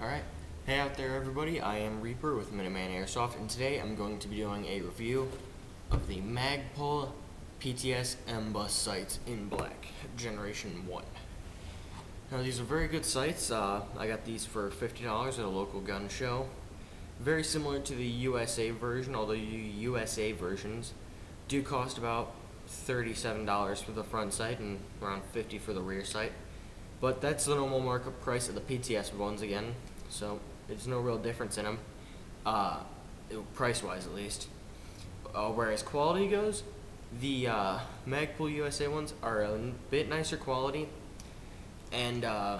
Alright, hey out there everybody, I am Reaper with Minuteman Airsoft, and today I'm going to be doing a review of the Magpul PTS M-Bus sights in black, Generation 1. Now these are very good sights, uh, I got these for $50 at a local gun show. Very similar to the USA version, although the USA versions do cost about $37 for the front sight and around 50 for the rear sight. But that's the normal markup price of the PTS ones again, so there's no real difference in them, uh, price-wise at least. Uh, whereas quality goes, the uh, Magpul USA ones are a bit nicer quality, and uh,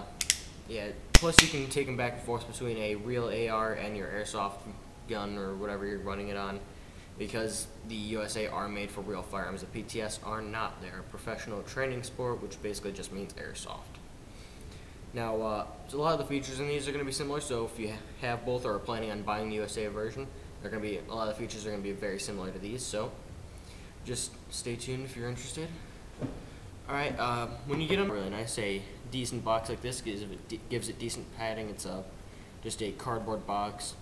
yeah, plus you can take them back and forth between a real AR and your airsoft gun or whatever you're running it on, because the USA are made for real firearms. The PTS are not. They're a professional training sport, which basically just means airsoft. Now, uh, so a lot of the features in these are going to be similar, so if you have both or are planning on buying the USA version, they're going to be, a lot of the features are going to be very similar to these, so just stay tuned if you're interested. Alright, uh, when you get them, really nice, a decent box like this gives it, gives it decent padding. It's a, just a cardboard box.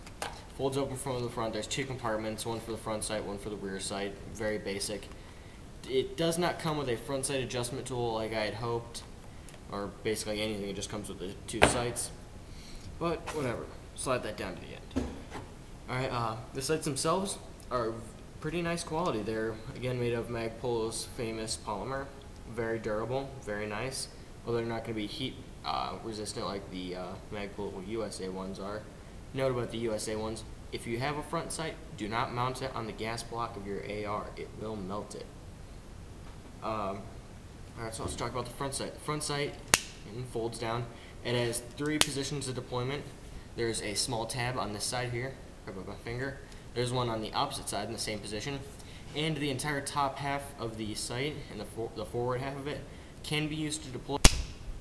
Folds open from the front. There's two compartments, one for the front sight, one for the rear sight. Very basic. It does not come with a front sight adjustment tool like I had hoped or basically anything, it just comes with the two sights. But whatever, slide that down to the end. Alright, uh, the sights themselves are pretty nice quality. They're, again, made of Magpul's famous polymer. Very durable, very nice. Although they're not going to be heat uh, resistant like the uh, Magpul USA ones are. Note about the USA ones, if you have a front sight, do not mount it on the gas block of your AR. It will melt it. Um, Alright, so let's talk about the front sight. The front sight folds down. It has three positions of deployment. There's a small tab on this side here, grab my finger. There's one on the opposite side in the same position. And the entire top half of the sight and the, for the forward half of it can be used to deploy.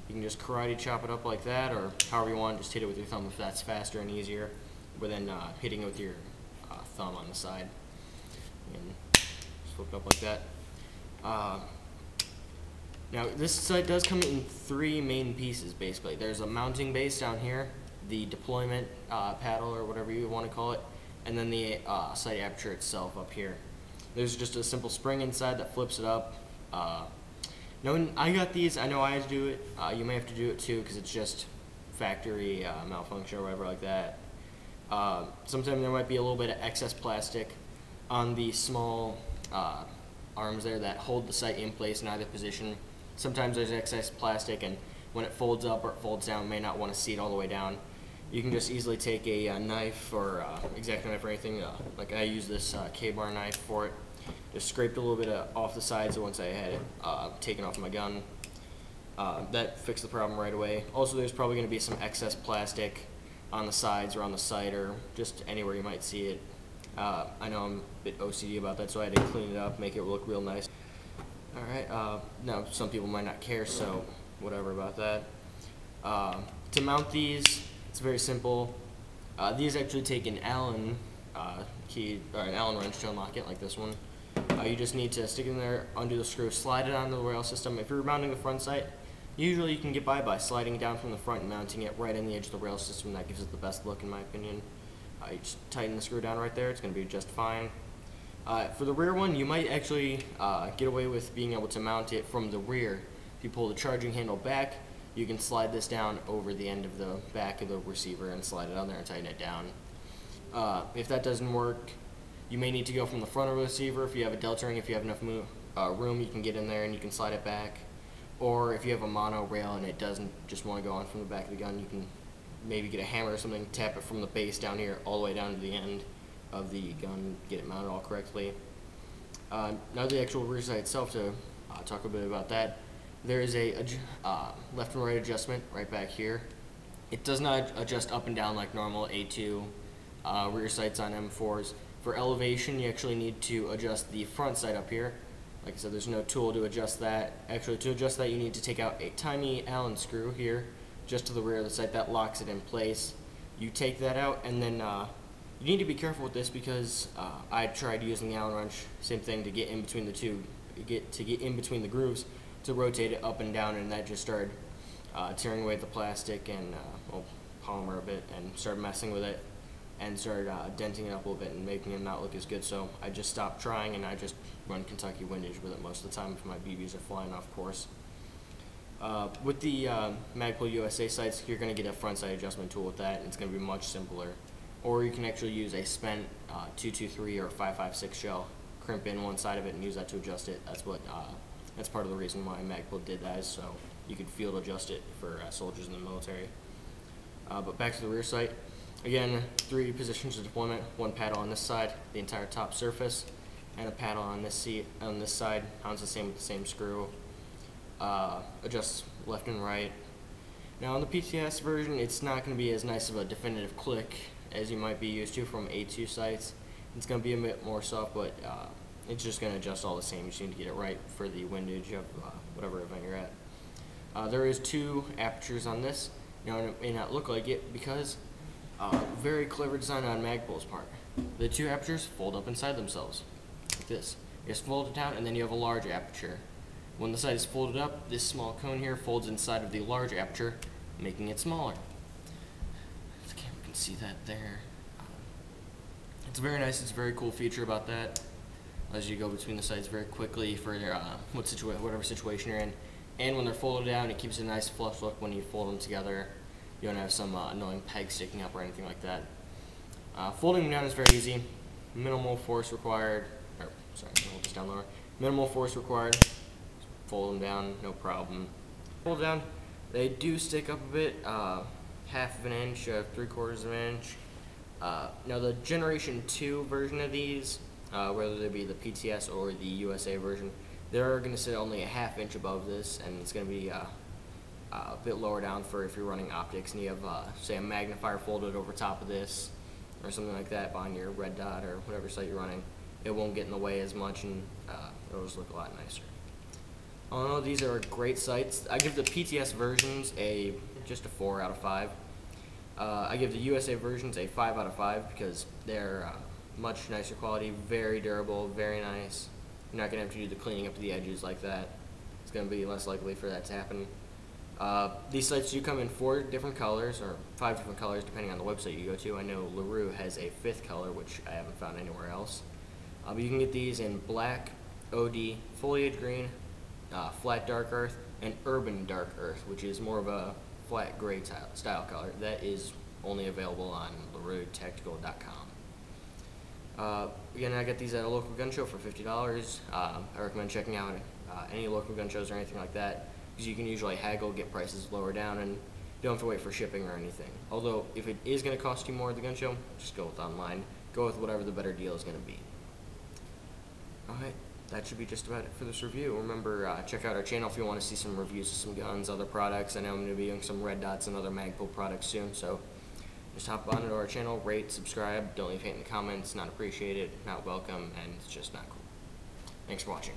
You can just karate chop it up like that or however you want, just hit it with your thumb if that's faster and easier, but then uh, hitting it with your uh, thumb on the side. And just flip it up like that. Uh, now, this sight does come in three main pieces, basically. There's a mounting base down here, the deployment uh, paddle, or whatever you want to call it, and then the uh, sight aperture itself up here. There's just a simple spring inside that flips it up. Uh, I got these, I know I had to do it. Uh, you may have to do it too, because it's just factory uh, malfunction or whatever like that. Uh, sometimes there might be a little bit of excess plastic on the small uh, arms there that hold the sight in place in either position. Sometimes there's excess plastic and when it folds up or it folds down, may not want to seat all the way down. You can just easily take a, uh, knife or uh, exacto knife or anything, uh, like I use this uh, KA-BAR knife for it. Just scraped a little bit off the sides once I had it uh, taken off my gun. Uh, that fixed the problem right away. Also, there's probably going to be some excess plastic on the sides or on the side or just anywhere you might see it. I know I'm a bit OCD about that, so I had to clean it up, make it look real nice. Alright, uh, now some people might not care, so whatever about that. Uh, to mount these, it's very simple. Uh, these actually take an Allen uh, key, or an Allen wrench to unlock it, like this one. Uh, you just need to stick it in there, undo the screw, slide it onto the rail system. If you're mounting the front sight, usually you can get by by sliding down from the front and mounting it right in the edge of the rail system. That gives it the best look, in my opinion. Uh, you just tighten the screw down right there, it's going to be just fine. Uh, for the rear one, you might actually uh, get away with being able to mount it from the rear. If you pull the charging handle back, you can slide this down over the end of the back of the receiver and slide it on there and tighten it down. Uh, if that doesn't work, you may need to go from the front of the receiver. If you have a delta ring, if you have enough uh, room, you can get in there and you can slide it back. Or if you have a mono rail and it doesn't just want to go on from the back of the gun, you can maybe get a hammer or something, tap it from the base down here all the way down to the end of the gun, get it mounted all correctly. Uh, now the actual rear sight itself, to uh, talk a bit about that, there is a uh, left and right adjustment right back here. It does not adjust up and down like normal A2 uh, rear sights on M4s. For elevation, you actually need to adjust the front sight up here. Like I said, there's no tool to adjust that. Actually, to adjust that, you need to take out a tiny Allen screw here, just to the rear of the sight. That locks it in place. You take that out, and then uh, you need to be careful with this because uh, I tried using the Allen wrench, same thing, to get in between the two, get to get in between the grooves to rotate it up and down, and that just started uh, tearing away the plastic and uh, well, polymer a bit and started messing with it and started uh, denting it up a little bit and making it not look as good. So I just stopped trying and I just run Kentucky windage with it most of the time if my BBs are flying off course. Uh, with the uh, Magpul USA sights, you're going to get a front sight adjustment tool with that, and it's going to be much simpler. Or you can actually use a spent uh, 223 or 556 shell, crimp in one side of it, and use that to adjust it. That's what uh, that's part of the reason why Magpul did that, is so you could field adjust it for uh, soldiers in the military. Uh, but back to the rear sight. Again, three positions of deployment: one paddle on this side, the entire top surface, and a paddle on this seat on this side. Mounts the same with the same screw uh, adjusts left and right. Now on the PTS version, it's not going to be as nice of a definitive click as you might be used to from A2 sights. It's going to be a bit more soft, but uh, it's just going to adjust all the same. You just need to get it right for the windage of uh, whatever event you're at. Uh, there is two apertures on this. Now it may not look like it because uh, very clever design on Magpul's part. The two apertures fold up inside themselves, like this. You just fold it down, and then you have a large aperture. When the sight is folded up, this small cone here folds inside of the large aperture, making it smaller. Can see that there. It's very nice. It's a very cool feature about that. As you go between the sights very quickly for uh, what situa whatever situation you're in. And when they're folded down, it keeps a nice flush look when you fold them together. You don't have some uh, annoying peg sticking up or anything like that. Uh, folding them down is very easy. Minimal force required. Or, sorry, hold this down lower. Minimal force required fold them down, no problem. Fold down, they do stick up a bit, uh, half of an inch, uh, three quarters of an inch. Uh, now the Generation 2 version of these, uh, whether they be the PTS or the USA version, they're going to sit only a half inch above this, and it's going to be uh, a bit lower down for if you're running optics and you have, uh, say, a magnifier folded over top of this, or something like that on your red dot or whatever sight you're running. It won't get in the way as much, and it'll just look a lot nicer. All in all, these are great sights. I give the PTS versions a just a four out of five. Uh, I give the USA versions a five out of five because they're uh, much nicer quality, very durable, very nice. You're not gonna have to do the cleaning up the edges like that. It's gonna be less likely for that to happen. Uh, these sights do come in four different colors, or five different colors, depending on the website you go to. I know LaRue has a fifth color, which I haven't found anywhere else. Uh, but you can get these in black, OD, foliage green, uh, flat dark earth, and urban dark earth, which is more of a flat gray style color. That is only available on LaRueTactical.com. Uh, again, I got these at a local gun show for $50. Uh, I recommend checking out uh, any local gun shows or anything like that because you can usually haggle, get prices lower down, and you don't have to wait for shipping or anything. Although, if it is going to cost you more at the gun show, just go with online. Go with whatever the better deal is going to be. Alright that should be just about it for this review. Remember, uh, check out our channel if you want to see some reviews of some guns, other products. I know I'm going to be doing some red dots and other Magpul products soon, so just hop on to our channel, rate, subscribe, don't leave hate in the comments, not appreciated, not welcome, and it's just not cool. Thanks for watching.